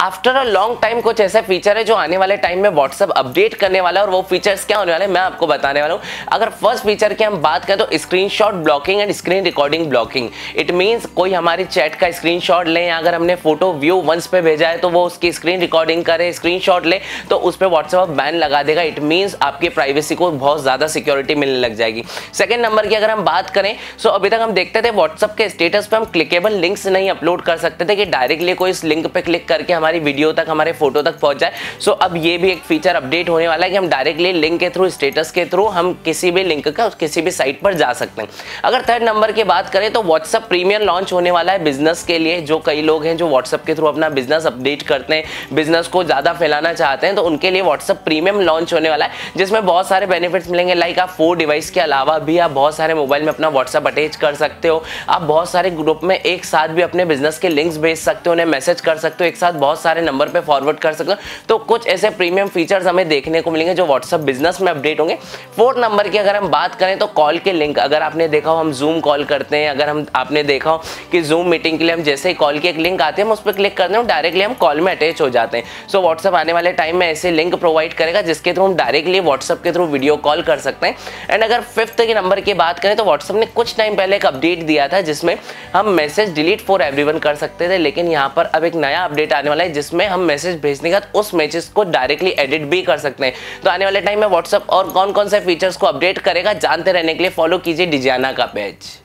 After a long time कुछ ऐसा feature है जो आने वाले टाइम में व्हाट्सअप अपडेट करने वाला है और वो फीचर्स क्या होने वाले मैं आपको बताने वाला हूँ। अगर फ़र्स्ट फीचर की हम बात करें तो screenshot blocking and screen recording blocking it means कोई हमारी चैट का स्क्रीनशॉट ले अगर हमने फ़ोटो व्यू वंस पे भेजा है तो वो उसकी स्क्रीन रिकॉर्डिंग करे स्क्रीन ले तो उस पर व्हाट्सएप बैन लगा देगा। इट मीन्स आपकी प्राइवेसी को बहुत ज़्यादा सिक्योरिटी मिलने लग जाएगी। सेकेंड नंबर की अगर हम बात करें सो अभी तक हम देखते थे व्हाट्सएप के स्टेटस पर हम क्लिकेबल लिंक्स नहीं अपलोड कर सकते थे कि डायरेक्टली कोई इस लिंक पर क्लिक करके हमारी वीडियो तक, हमारे फ़ोटो तक पहुँच जाए। सो अब ये भी एक फीचर अपडेट होने वाला है कि हम डायरेक्टली लिंक के थ्रू स्टेटस के थ्रू हम किसी भी लिंक का, किसी भी साइट पर जा सकते हैं। अगर थर्ड नंबर की बात करें तो व्हाट्सअप प्रीमियर लॉन्च होने वाला है बिज़नेस के लिए। जो कई लोग हैं जो व्हाट्सअप के थ्रू अपना बिज़नेस अपडेट करते हैं बिज़नेस को ज़्यादा फैलाना चाहते हैं तो उनके लिए व्हाट्सअप प्रीमियम लॉन्च होने वाला है, जिसमें बहुत सारे बेनिफिट्स मिलेंगे। लाइक आप फोर डिवाइस के अलावा भी आप बहुत सारे मोबाइल में अपना व्हाट्सअप अटैच कर सकते हो। आप बहुत सारे ग्रुप में एक साथ भी अपने बिज़नेस के लिंक्स भेज सकते हो, उन्हें मैसेज कर सकते हो, एक साथ बहुत सारे नंबर पर फॉरवर्ड कर सकते हो। तो कुछ ऐसे प्रीमियम फीचर्स हमें देखने को मिलेंगे जो व्हाट्सअप बिज़नेस में अपडेट होंगे। फोर्थ नंबर की अगर हम बात करें तो कॉल के लिंक अगर आपने देखा हो हम जूम कॉल करते हैं अगर हम आपने देखा हो कि जूम मीटिंग के लिए हम जैसे ही कॉल की एक लिंक आते हैं हम उस पर क्लिक करते हैं डायरेक्टली हम कॉल में अटैच हो जाते हैं। सो so, व्हाट्सअप आने वाले टाइम में ऐसे लिंक प्रोवाइड करेगा जिसके थ्रू हम डायरेक्टली व्हाट्सअप के थ्रू वीडियो कॉल कर सकते हैं। एंड अगर फिफ्थ के नंबर की बात करें तो व्हाट्सअप ने कुछ टाइम पहले एक अपडेट दिया था जिसमें हम मैसेज डिलीट फॉर एवरीवन कर सकते थे लेकिन यहाँ पर अब एक नया अपडेट आने वाला है जिसमें हम मैसेज भेजने का उस मैसेज को डायरेक्टली एडिट भी कर सकते हैं। तो आने वाले टाइम में व्हाट्सअप और कौन कौन से फीचर्स को अपडेट करेगा, जानते रहने के लिए फॉलो कीजिए डिजाना का पेज